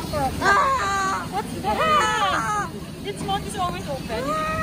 for a ah! What's that? Its mouth is always open. Ah!